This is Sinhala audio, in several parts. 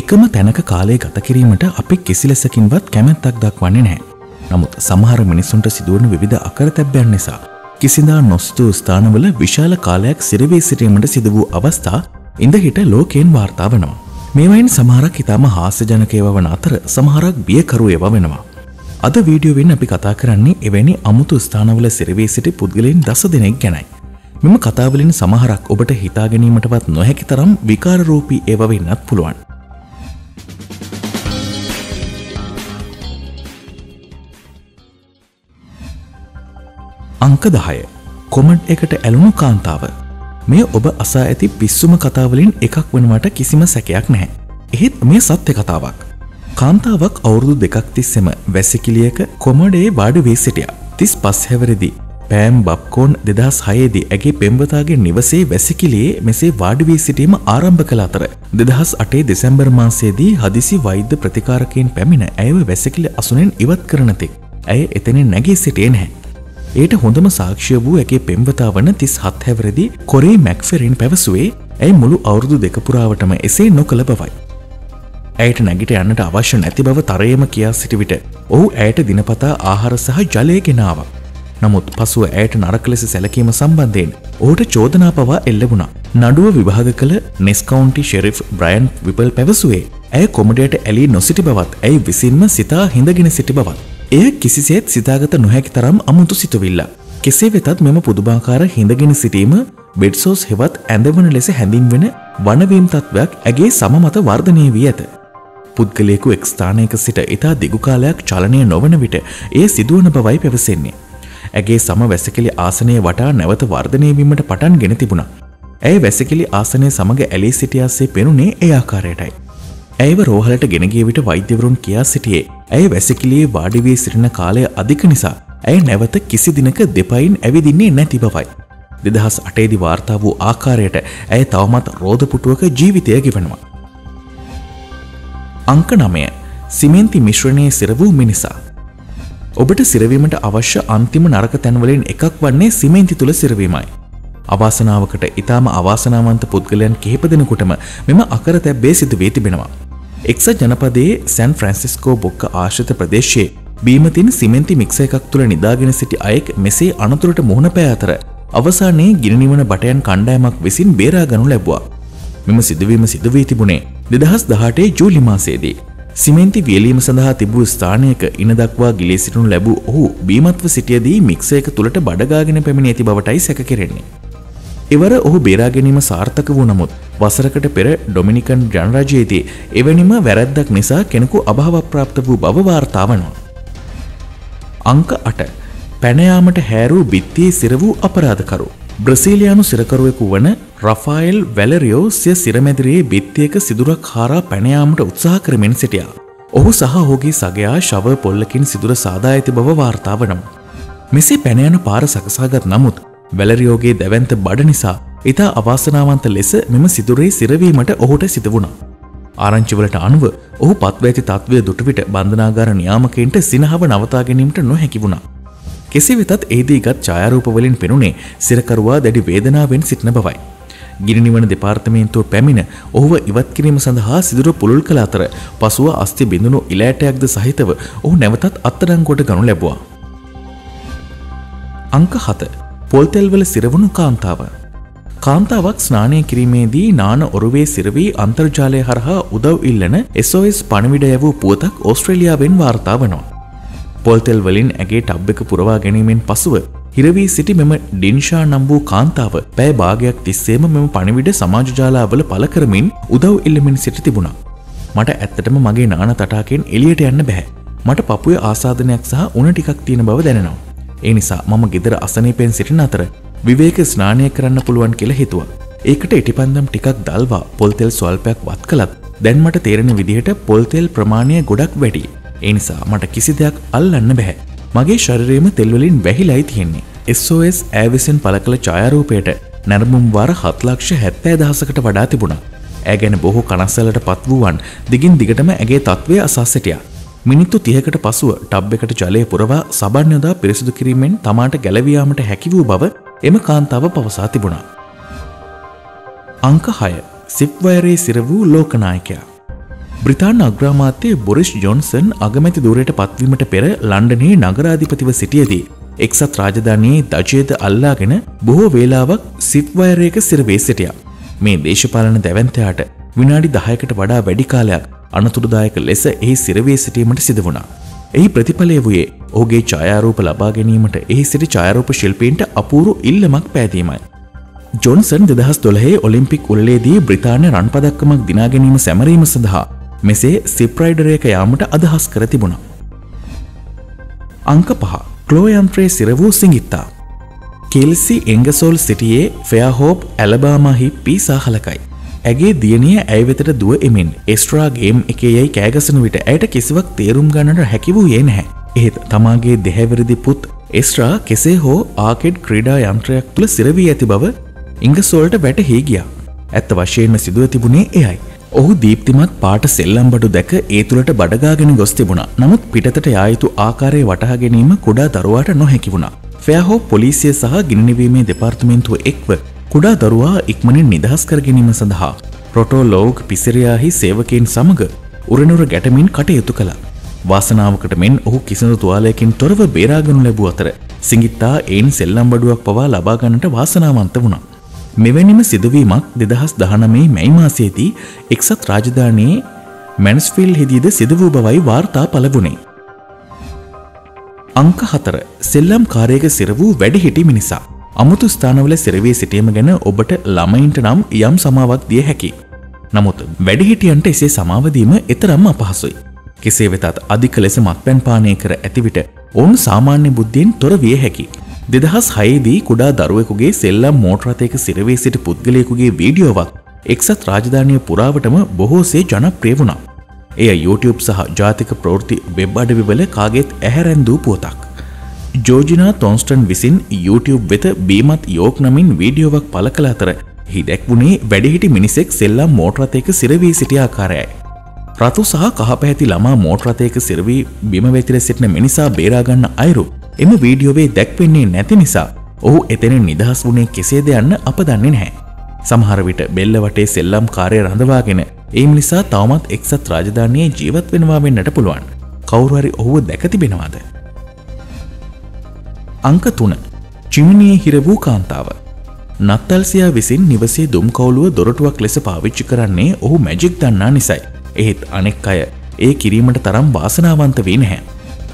එකම තැනක කාලය ගත කිරීමට අපි කිසිලෙසකින්වත් කැමැත්තක් දක්වන්නේ නැහැ. නමුත් සමහර මිනිසුන්ට සිදුවන විවිධ අකරතැබ්බයන් නිසා කිසිදා නොස්තු ස්ථානවල විශාල කාලයක් සිරවී සිටීමට සිදු වූ අවස්ථා ඉඳහිට ලෝකයෙන් වාර්තා වනවා. මේවයින් සමහරක් ඉතාම හාස්‍යජනකයව වන අතර සමහරක් බියකරු ඒව වෙනවා. අද වීඩියෝවෙන් අපි කතා කරන්නේ එවැනි අමුතු ස්ථානවල සිරවී සිටි පුද්ගලයන් දස දෙනෙක් ගැනයි. මෙම කතාවලින් සමහරක් ඔබට හිතා ගැනීමටවත් නොහැකි තරම් විකාරරූපී ඒව වෙන්නත් පුළුවන්. අංක දහය කොමඩ් එකට ඇලුණු කාන්තාව මේ ඔබ අසා ඇති පිස්සුම කතාවලින් එකක් වනවට කිසිම සැකයක් නැහැ. එහෙත් මේ සත්‍ය කතාවක්. කාන්තාවක් අවුරුදු දෙකක් තිස්සෙම වැසිකිලියක කොමඩේ වාඩ වී සිටිය. තිස් පස් හැවරදි පෑම් බප්කෝන් දෙදස් හයේදී ඇගේ පෙම්වතාගේ නිවසේ වැසිකිලියේ මෙසේ වාඩිවී සිටීම ආරම්භ කළ අතර. දෙදහස් අටේ දෙසැම්බර් මාසේදී හදිසි වෛද්‍ය ප්‍රතිකාරකයෙන් පැමිණ ඇයව වැසිකිලි අසුනෙන් ඉවත් කරනතෙක්. ඇය එතනින් නැගී සිටියේ නැහැ. ඒට හොඳම සාක්ෂය වූ ඇගේ පෙම්වතා වන තිස් හත් හැවරදි කොරේ මැක්ෆෙරින් පැවසුවේ ඇයි මුළු අවුරුදු දෙකපුරාවටම එසේ නොකළ බවයි. ඇයට නැගිට යන්නට අවශ්‍ය නැති බව තරයම කියා සිටිවිට ඔහු ඇයට දිනපතා ආහාර සහ ජලය ගෙනාවක්. නමුත් පසුව ඇයට නරක ලෙස සැලකීම සම්බන්ධයෙන් ඕට චෝදනා පවා එල්ල වුණා. නඩුව විභාග කළ නෙස්කවන්ටි ශෙරිෆ් බ්‍රයන් විපල් පැවසුවේ ඇය කොමඩයට ඇලී නොසිටි බවත් ඇයි විසින්ම සිතා හිඳගෙන සිටි බවත්. එය කිසිසේත් සිතාගත නොහැකි තරම් අමුතු සිතුවිල්ල. කෙසේ වෙතත් මෙම පුදුභාකාර හිඳගෙන සිටීම බෙඩ්සෝස් හෙවත් ඇඳවන ලෙස හැඳින්වෙන වනවීම් තත්ත්වයක් ඇගේ සම මත වර්ධනය වී ඇත. පුද්ගලයෙකු එක් ස්ථානයක සිට ඉතා දිගුකාලයක් චලනය නොවන විට ඒ සිදුවන බවයි පැවසෙන්නේ. ඇගේ සම වැසකිලි ආසනය වටා නැවත වර්ධනයවීමට පටන් ගෙන තිබුණා. ඇය වැසකිලි ආසනය සමඟ ඇලේ සිටියාසේ පෙනුනේ ඒ ආකාරයටයි. ඇයව රෝහලට ගෙනගේ විට වෛද්‍යවරුන් කියා සිටියේ ඇය වැසිකිලියේ වාඩිවී සිටින කාලය අධික නිසා ඇය නැවත කිසි දිනක දෙපයින් ඇවිදින්නේ නැති බවයි. දෙදහස් අටේදි වාර්තා වූ ආකාරයට ඇය තවමත් රෝධපුටුවක ජීවිතය ගෙවනවා. අංක නමය සිමෙන්ති මිශ්‍රණයේ සිර වූ මිනිසා. ඔබට සිරවීමට අවශ්‍ය අන්තිම නරක තැන්වලින් එකක් වන්නේ සිමෙන්ති තුළ සිරවීමයි. අවාසනාවකට ඉතාම අවාසනාවන්ත පුද්ගලයන් කිහිප දෙනකුටම මෙම අකර තැබ්බේ සිදු වී තිබෙනවා. එක්සත් ජනපදයේ සැන් ෆ්‍රන්සිස්කෝ බොක්ක ආශ්‍රිත ප්‍රදේශයේ බීමතින් සිමෙන්ති මික්ස එකක් තුළ නිදාගෙන සිටි අයෙක් මෙසේ අනතුරට මුහුණ පෑ අතර අවසානයේ ගිනිනිවන බටයන් කණ්ඩායමක් විසින් බේරා ගනු ලැබවා. මෙම සිදුවීම සිදුවී තිබුණේ දෙදහස් දහටේ ජූලි මාසේදී. සිමෙන්ති වියලීම සඳහා තිබූ ස්ථානයක ඉනදක්වා ගිලේ සිටනු ලැබූ ඔහු බීමත්ව සිටියදී මික්ස එක තුළට බඩගාගෙන පැමිණ ඇති බවටයි සැක කෙරෙන්නේ. එවර ඔහු බේරා ගැනීම සාර්ථක වූ නමුත් වසරකට පෙර ඩොමිනිකන් ජනරජයේදී එවැනිම වැරැද්දක් නිසා කෙනෙකු අභාවප්‍රාප්ත වූ බව වාර්තාවනවා. අංක අට පැනයාමට හැරූ බිත්තියේ සිර වූ අපරාධකරු. බ්‍රසීලයානු සිරකරුවෙකු වන රෆායිල් වැලරියෝ සිය සිරමැදිරයේ බිත්තියක සිදුරක් හාරා පැනයාමට උත්සාහ කරමින් සිටියා. ඔහු සහ හෝගේ සගයා ශව පොල්ලකින් සිදුර සාදා ඇති බව වාර්තාවනම්. මෙසේ පැනයන පාර සකසාගත් නමුත් වැලරියෝගේ දැවන්ත බඩ නිසා ඉතා අවාසනාවන්ත ලෙස මෙම සිදුරේ සිරවීමට ඔහුට සිදුවුණා. ආරංචිවලට අනුව ඔහු පත්වඇති තත්වය දුටවිට බන්ධනාගාර නියාමකෙන්ට සිනහව නවතා ගැනීමට නොහැකි වුණා. කෙසේ වෙතත් ඒදීගත් ඡායාරූපවලින් පෙනුනේ සිරකරුවා දැඩි වේදනාවෙන් සිටින බවයි. ගිනිනිවන දෙපාර්තමේන්තුව පැමිණ ඔහුව ඉවත් කිරීම සඳහා සිදුර පුළුල් කළ අතර පසුව අස්ති බිඳුණු ඉලෑටයක්ද සහිතව ඔහු නැවතත් අත්තඩංගොට ගනු ලැබවා. අංක හත පොල්තෙල්වල සිරවුණු කාන්තාව. කාන්තාවක් ස්නානය කිරීමේදී නාන ඔරුවේ සිරවී අන්තර්ජාලය හරහා උදව් ඉල්ලන SOS පණවිඩ යවූ පුවතක් ඕස්ට්‍රේලියාවෙන් වාර්තා වනවා. පොල්තෙල් වලින් ඇගේ ටබ් එක පුරවා ගැනීමෙන් පසුව හිරවී සිටි මෙම ඩින්ෂා නම් වූ කාන්තාව පැය භාගයක් තිස්සේම මෙම පණවිඩ සමාජජාලාවල පල කරමින් උදව් ඉල්ලමින් සිට තිබුණා. මට ඇත්තටම මගේ නාන තටාකෙන් එලියට යන්න බැහැ. මට පපුය ආසාධනයක් සහ උන ටිකක් තියෙන බව දැනෙනවා. ඒ නිසා මම ගෙදර අසනීපෙන් සිටින අතර විවේක ස්නානය කරන්න පුළුවන් කියලා හිතුවා. ඒකට ඉටිපන්දම් ටිකක් දල්වා පොල්තෙල් ස්වල්පයක් වත් කළත් දැන් මට තේරෙන විදිහට පොල්තෙල් ප්‍රමාණය ගොඩක් වැඩි. ඒ නිසා මට කිසි දෙයක් අල්ලන්න බැහැ. මගේ ශරීරයේම තෙල්වලින් වැහිලායි තියෙන්නේ. SOS ඇවිසින් පළ කළ ඡායාරූපයට නැරඹුම් වාර 7,70,000කට වඩා තිබුණා. ඇය ගැන බොහෝ කනස්සලට පත් වූවන් දිගින් දිගටම ඇගේ තත්ත්වය අසා සිටියා. මිනිත්තු තියකට පසුව ටබ් එකට ජලය පුරවා සබන් යොදා පිරිසිදු කිරීමෙන් තමාට ගැලවියාමට හැකි වූ බව එම කාන්තාව පවසා තිබුණා. අංක හය සිප්වයරේ සිර වූ ලෝකනායකයා. බ්‍රතාාන අග්‍රාමාත්‍යය බොරිස් ජොන්සන් අගමැති දුරයට පත්වීමට පෙර ලන්ඩනයේ නගරාධිපතිව සිටියදී. එක්සත් රාජධානයේ දජයද අල්ලාගෙන බොහෝ වේලාවක් සිප්වයරයක සිරවේ සිටිය. මේ දේශපාලන දැවන්තයාට විනාඩි දහයකට වඩා වැඩිකාලයක් අනතුරුදායක ලෙස එහි සිරවේ සිටීමට සිද වුණා. එහි ප්‍රතිඵලය වයේ ඕගේ ඡායාරූප ලබා ගැනීමට එහි සිටි ඡායාරූප ශිල්පීන්ට අපූරු ඉල්ලමක් පැදීමයි. ජොන්සන් දෙදහස් දොළහේ ඔලිම්පික් උල්ලේදී බ්‍රතාානය රන් පදක්කමක් දිනාගැනීම සැමරීම සඳහා මෙසේ සිප්‍රයිඩරයක යාමට අදහස් කර තිබුණා. අංක පහ ක්ලෝයන්ත්‍රේ සිර වූ සිංගිත්තා. කෙල්සි එංගසෝල් සිටියේ ෆෙයාහෝප් ඇලබාමහි පීසාහලකයි. ඇගේ දියනිය ඇයි වෙතට දුව එමින් එස්ට්‍රාගේම් එකේ යයි කෑගසන විට ඇයට කිසිවක් තේරුම් ගන්නට හැකි වූයේ නැහැ. එහෙත් තමාගේ දෙහැවරිදි පුත් එස්ට්‍රා කෙසේ හෝ ආකෙඩ් ක්‍රීඩා යන්ත්‍රයක් තුළ සිරවී ඇති බව ඉංගසෝල්ට වැටහි ගියා. ඇත්ත වශයෙන්ම සිදුව තිබුණේ එයයි. ඔහු දීප්තිමත් පාට සෙල්ලම් බඩු දැක ඒ තුළට බඩගාගෙන ගොස් තිබුණා. නමුත් පිටතට යායුතු ආකාරයේ වටහා ගැනීම කුඩා දරුවාට නොහැකි වුණා. ෆෑහෝ පොලිසිය සහ ගිනිනිවීමේ දෙපාර්තමේන්තුව එක්ව කුඩා දරුවා ඉක්මනින් නිදහස් කර ගැනීම සඳහා රොටෝ ලෝග් පිසිරයාහි සේවකයෙන් සමග උරනුර ගැටමින් කටයුතු කළා. වාසනාවකට මෙන් ඔහු කිසිදු තුවාලයකින් තොරව බේරාගනු ලැබූ අතර සිංගිත්තා එයින් සෙල්ලම් බඩුවක් පවා ලබාගන්නට වාසනාවන්ත වුණා. මෙවැනිම සිදුවීමක් දෙදහස් දහනමේ මැයිමාසේදී එක්සත් රාජධානයේ මැන්ස්ෆිල් හිදීද සිද වූ බවයි වාර්තා පලබුණේ. අංක හතර සෙල්ලම් කාරයක සිර වූ වැඩිහිටි මිනිසා. අමුතු ස්ථානවල සිරවේ සිටීම ගැන ඔබට ළමයින්ට නම් යම් සමාවක් දිය හැකි. නමුත් වැඩිහිටියන්ට එසේ සමාවදීම එතරම් අපහසුයි. කෙසේ වෙතත් අධික ලෙස මත්පැන් පානය කර ඇතිවිට ඔවුන් සාමාන්‍ය බුද්ධියෙන් තොර විය හැකි. දෙදහස් හයේදී කුඩා දරුවෙකුගේ සෙල්ලම් මෝටරතයක සිරවේ සිට පුද්ගලයෙකුගේ වීඩියෝවක් එක්සත් රාජධානය පුරාවටම බොහෝසේ ජනප්‍රිය වුණා. එය YouTube සහ ජාතික ප්‍රෘති වෙබ් අඩවිවල කාගෙත් ඇහැරැන්දූ පුවතක්. ජෝජිනා තොන්ස්ටන් විසින් YouTube වෙත බීමත් යෝක් නමින් වීඩියෝවක් පල කළ අතර හිදැක්වුණේ වැඩිහිටි මිනිසෙක් සෙල්ලම් මෝටරතයක සිරවී සිටිය ආකාරයයි. රතු සහ කහපැහැති ළමා මෝටරතයක සිරවී බිම වෙතිර සිටින මිනිසා බේරාගන්න අයුරු එම වීඩියෝවේ දැක්වෙන්නේ නැති නිසා ඔහු එතැන නිදහස් වුණේ කෙසේද යන්න අප දන්නේ නැහැ. සමහරවිට බෙල්ල වටේ සෙල්ලම් කාරය රඳවාගෙන ඒ නිසා තවමත් එක්සත් රාජධානයේ ජීවත් වෙනවා වෙන්නට පුළුවන්. කවුරුහරි ඔහුව දැකතිබෙනවාද. අංක තුන චිමිනියේ හිර වූ කාන්තාව. නත්තල්සියා විසින් නිවසේ දුම්කවුලුව දොරටුවක් ලෙස පාවිච්චි කරන්නේ ඔහු මැජික් දන්නා නිසයි. එහෙත් අනෙක් අය ඒ කිරීමට තරම් වාසනාවන්ත වී නැහැ.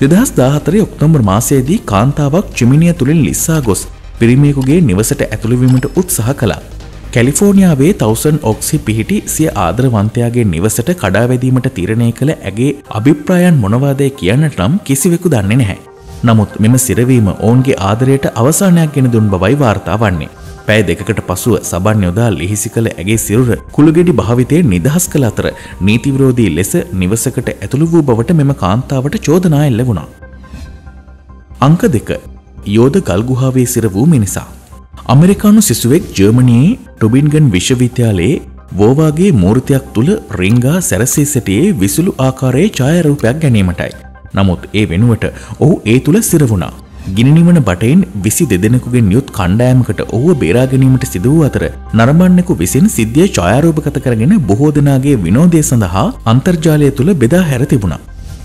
දෙදහස් දාහතරේ ඔක්තෝම්බර් මාසයේදී කාන්තාවක් චිමිනිය තුළින් ලිස්සා ගොස් පිරිමියෙකුගේ නිවසට ඇතුළවීමට උත්සාහ කළා. කැලිෆෝනියාවේ තවසන් ඔක්සි පිහිටි සිය ආදරවන්තයාගේ නිවසට කඩාවැදීමට තිරණය කළ ඇගේ අභිප්‍රායන් මොනවාදය කියන්නට නම් කිසිවෙකු දන්නේ නැහැ. නමුත් මෙම සිරවීම ඔවුන්ගේ ආදරයට අවසානයක් ගෙන දුන් බවයි වාර්තා වන්නේ. පැය දෙකට පසුව සබන් යොදා ලිහිසි කළ ඇගේ සිරුර කුළුගෙඩි භාවිතය නිදහස් කළ අතර නීතිවිරෝධී ලෙස නිවසකට ඇතුළු වූ බවට මෙම කාන්තාවට චෝදනා එල්ල වුණා. අංක දෙක යෝධ ගල්ගුහාවේ සිර වූ මිනිසා. අමරිකානු සිසුවෙක් ජර්මණයේ ටුබින්ගන් විශ්වවිද්‍යාලයේ වෝවාගේ මූර්තියක් තුළ රිංගා සැරසේ සැටියේ විසුළු ආකාරයේ ඡායරූපයක් ගැනීමටයි. නමුත් ඒ වෙනුවට ඔහු ඒ තුළ සිරවුණා. ගිනිනිවන බටයින් විසි දෙදෙනෙකුගෙන් යුත් කණ්ඩෑමකට ඔහුව බේරාගැනීමට සිදුවූ අතර නරඹන්නෙකු විසින් සිද්ධිය ඡායාරූපගත කරගෙන බොහෝ දෙනාගේ විනෝදය සඳහා අන්තර්ජාලය තුළ බෙදා හැර තිබුණා.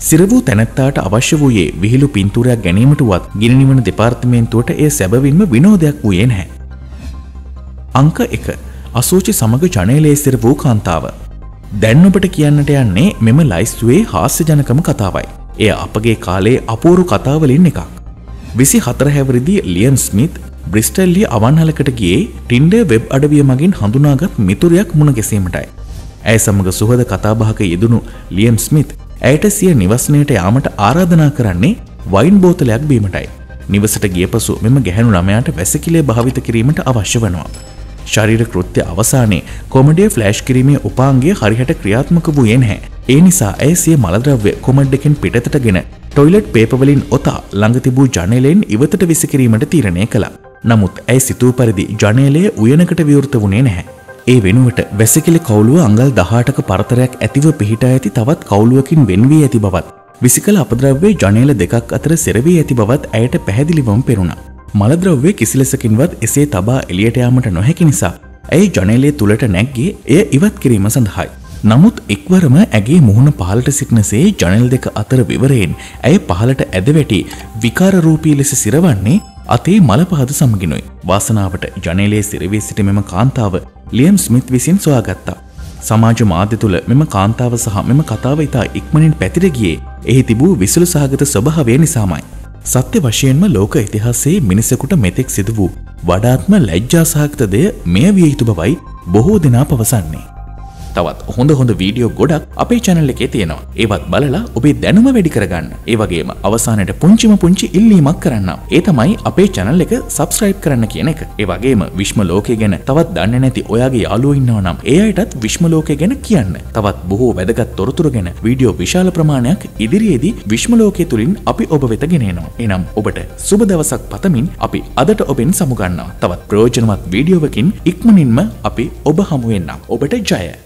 සිර වූ තැනැත්තාට අවශ්‍ය වූයේ විහිළු පින්තූරයක් ගැනීමටුවත් ගිනිනිවන දෙපාර්තමේන්තුවට එය සැබවින්ම විනෝදයක් වූයේ නැහැ. අංක එක අසූචි සමග ජනේලේ සිර වූ කාන්තාව. දැන් ඔබට කියන්නට යන්නේ මෙම ලයිස්තුවේ හාස්‍ය ජනකම කතාවයි. එය අපගේ කාලේ අපූරු කතාවලින් එකක්. විසි හතරහැවරිදි ලියන් ස්මිත් බ්‍රිස්ටල්ලිය අවන්හලකට ගියේ ටින්ඩ වෙබ් අඩවිය මගින් හඳුනාගත් මිතුරයක් මුණ ගැසීමටයි. ඇය සමඟ සුහද කතාබහක යෙදුණු ලියන් ස්මිත් ඇයට සිය නිවස්නයට යාමට ආරාධනා කරන්නේ වයින් බෝතලයක් බීමටයි. නිවසට ගිය පසු මෙම ගැහැණු ළමයාට වැසකිලේ භාවිත කිරීමට අවශ්‍ය වනවා. ශරීර කෘත්‍ය අවසානයේ කොමඩිය ෆ්ලෑෂ් කිරීමේ උපාන්ගේ හරිහට ක්‍රියාත්මක වූයේ නැහැ. ඒ නිසා ඇය සිය මලද්‍රව්‍ය කොමඩ්ඩකින් පිටතටගෙන ටොයිලට් පේපවලින් ඔතා ළඟ තිබූ ජනලයෙන් ඉවතට විසිකිරීමට තීරණය කළා. නමුත් ඇයි සිතූ පරිදි ජනේලය උයනකට විවෘත වුණේ නැහැ. ඒ වෙනුවට වැසිකිලි කවුලුව අංගල් දහටක පරතරයක් ඇතිව පිහිට ඇති තවත් කවුලුවකින් වෙන්වී ඇති බවත්. විසිකල අපද්‍රව්වේ ජනේල දෙකක් අතර සෙරවී ඇති බවත් ඇයට පැහැදිලිවම් පෙරුණා. මලද්‍රව්‍ය කිසිලෙසකින්වත් එසේ තබා එලියට යාමට නොහැකි නිසා ඇයි ජනේලේ තුළට නැක්ගේ එය ඉවත් කිරීම සඳහායි. නමුත් එක්වරම ඇගේ මුහුණ පහලට සිටිනසේ ජනල් දෙක අතර විවරයෙන් ඇය පහලට ඇදවැටි විකාරරූපී ලෙස සිරවන්නේ අතේ මල පහද සමගිනුයි. වාසනාවට ජනලේ සිරවී සිට මෙම කාන්තාව ලියම් ස්මිත් විසින් සොයාගත්තා. සමාජ මාධ්‍ය තුළ මෙම කාන්තාව සහ මෙම කතාව ඉතා ඉක්මනින් පැතිර ගියේ එහි තිබූ විසුළු සහගත ස්වභාවය නිසාමයි. සත්‍ය වශයෙන්ම ලෝක ඉතිහාසයේ මිනිසකුට මෙතෙක් සිදු වූ වඩාත්ම ලැජ්ජා සහගත දෙය මෙය විය යුතු බවයි බොහෝ දෙනා පවසන්නේ. තවත් හොඳ හොඳ වීඩියෝ ගොඩක් අපේ චැනල් එකේ තියෙනවා. ඒවත් බලලා ඔබේ දැනුම වැඩි කරගන්න. ඒ වගේම අවසානයේ පුංචිම පුංචි ඉල්ලීමක් කරන්න. ඒ තමයි අපේ channel එක subscribe කරන්න කියන එක. ඒ වගේම විශ්ම ලෝකය ගැන තවත් දන්නේ නැති ඔයාගේ යාළුවෝ ඉන්නවා නම් ඒ අයටත් විශ්ම ලෝකය ගැන කියන්න. තවත් බොහෝ වැදගත් තොරතුරු ගැන වීඩියෝ විශාල ප්‍රමාණයක් ඉදිරියේදී විශ්ම ලෝකය තුලින් අපි ඔබ වෙත ගෙනෙනවා. එනම් ඔබට සුබ දවසක් පතමින් අපි අදට ඔබෙන් සමුගන්නවා. තවත් ප්‍රයෝජනවත් වීඩියෝවකින් ඉක්මනින්ම අපි ඔබ හමු වෙන්නම්. ඔබට ජය!